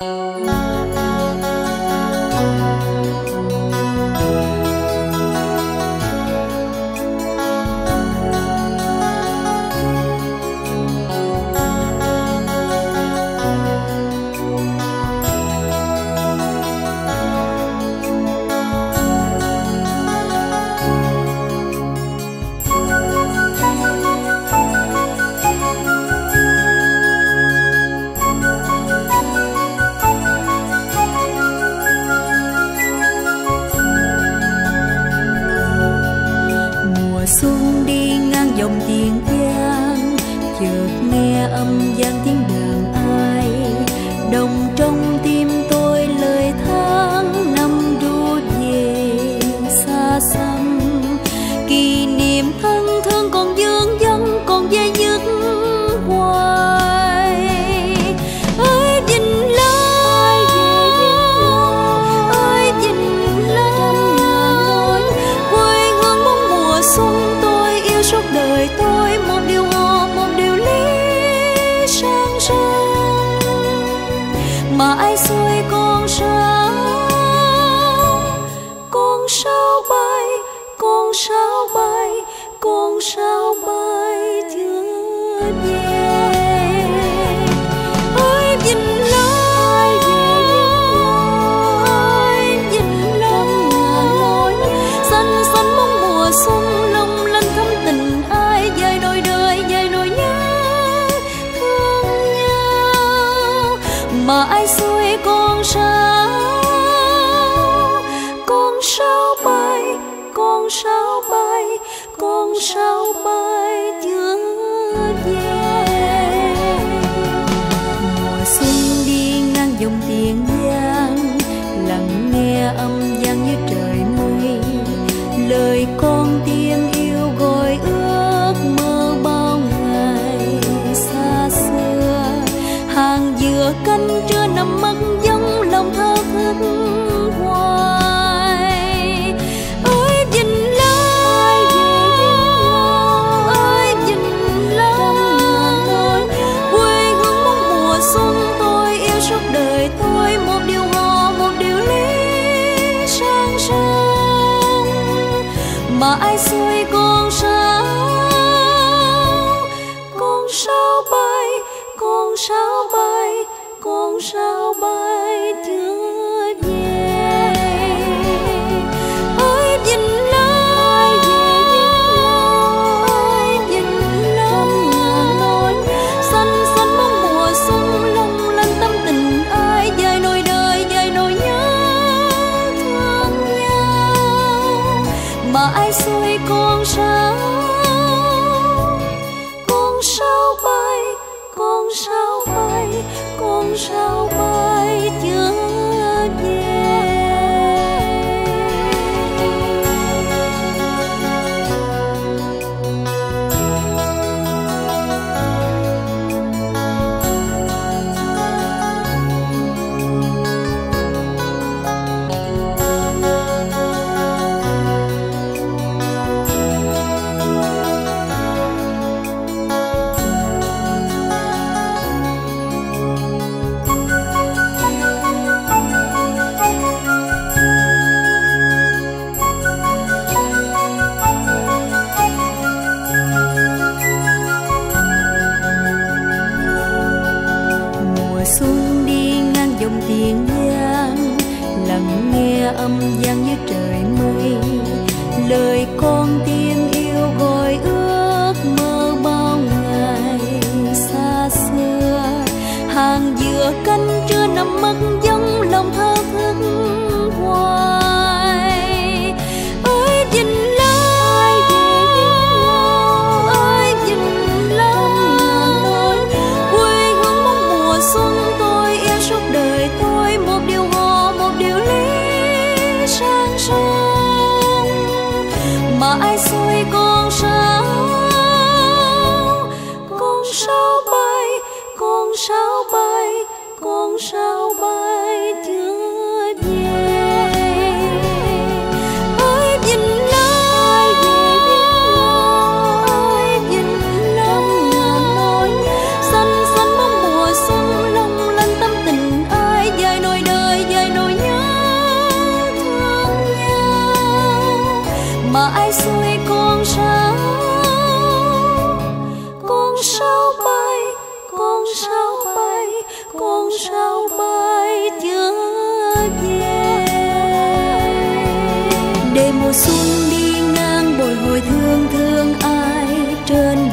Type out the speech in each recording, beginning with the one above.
Música mãi xuôi con sao con sao bay con sao bay con sao bay. 把爱写 ai xuôi con sao con sao bay con sao bay con sao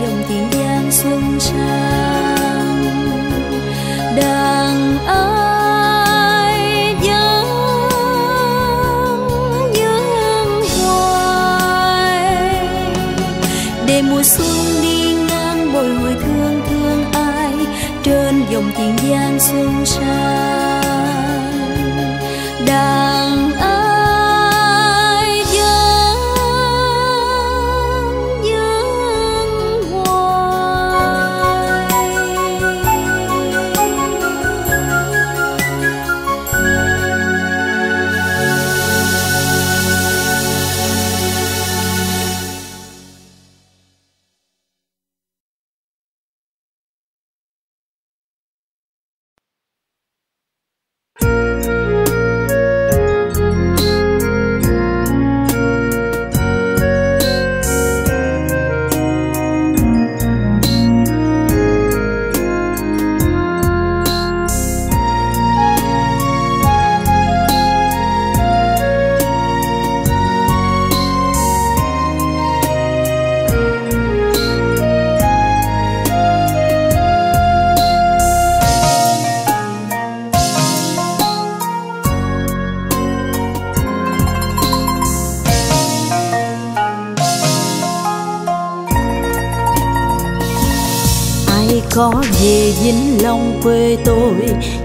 dòng tiền giang xuân sang. Đàn ai dám vẫn hoài. Để mùa xuân đi ngang bồi hồi thương thương ai trên dòng tiền giang xuân sang. Về vĩnh long quê tôi.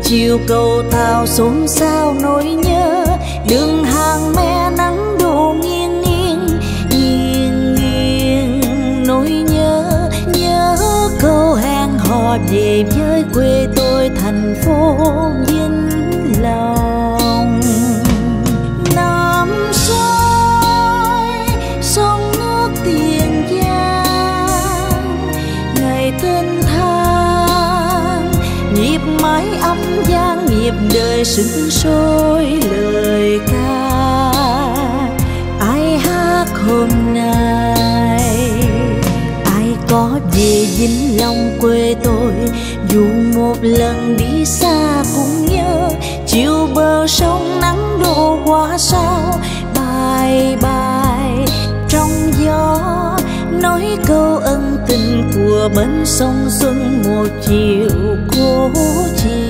Chiều cầu thao xôn xao nỗi nhớ, đường hàng me giang nghiệp nhịp đời sưng sôi lời ca. Ai hát hôm nay? Ai có về vĩnh long quê tôi? Dù một lần đi xa cũng nhớ, chiều bờ sông nắng đổ qua sao? Bài bài, trong gió, nói câu ân tình của bến sông xuân một chiều cố chiều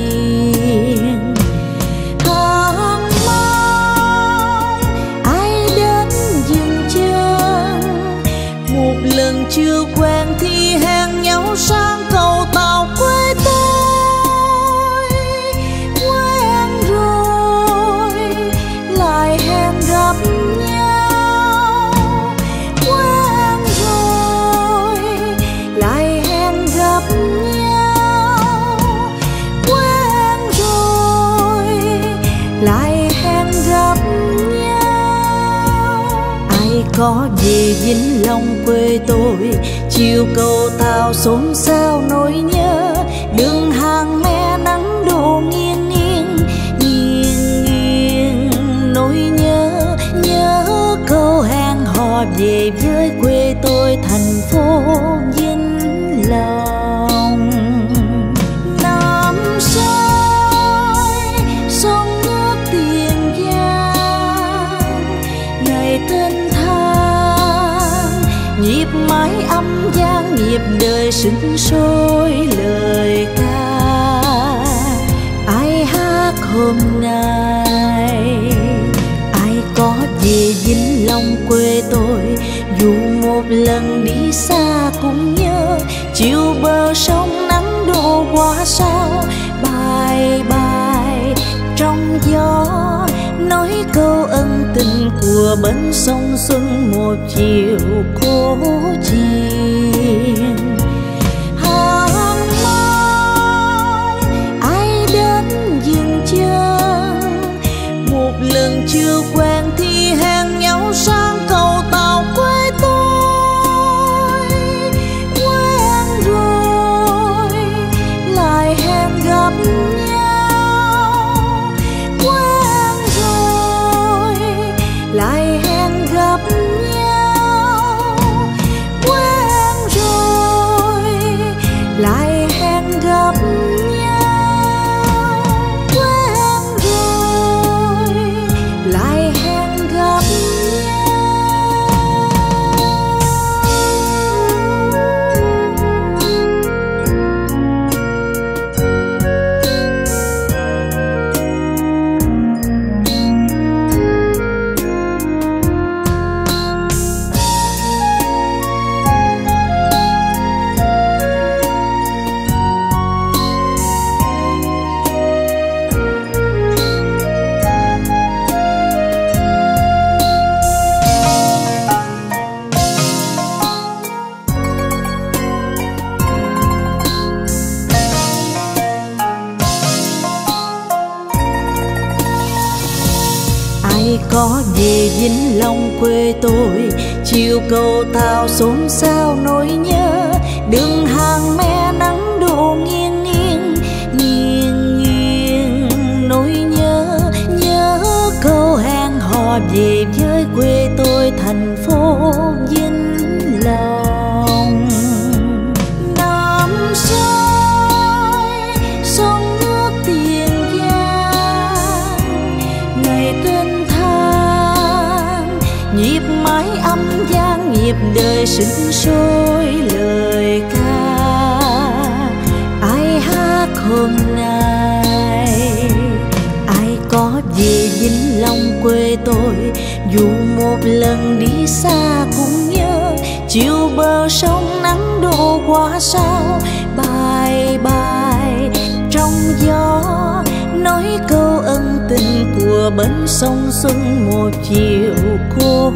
có về vĩnh long quê tôi, chiều cầu thao xôn xao nỗi nhớ, đường hàng me nhịp đời sưng sôi lời ca. Ai hát hôm nay? Ai có về vĩnh long quê tôi? Dù một lần đi xa cũng nhớ, chiều bờ sông nắng đổ qua sao? Bài bài, trong gió nói câu tình của bến sông xuân một chiều cô chiên hàng mai ai đến dừng chân, một lần chưa quen trong quê tôi, chiều cầu thao xôn xao nỗi nhớ. Đường hàng me nắng đổ nghiêng nghiêng nghiêng nghiêng nỗi nhớ. Nhớ câu hẹn hò về với quê tôi. Dù một lần đi xa cũng nhớ, chiều bờ sông nắng đổ qua sao. Bài bài, trong gió, nói câu ân tình của bến sông xuân một chiều cô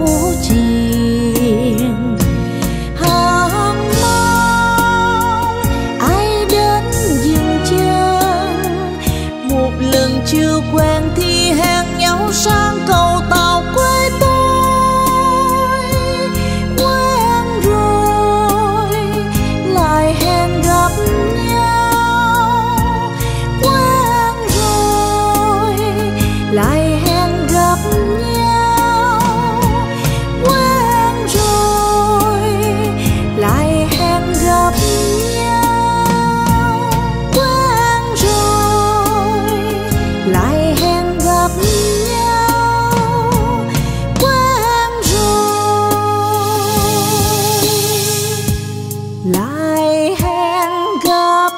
ai hẹn gặp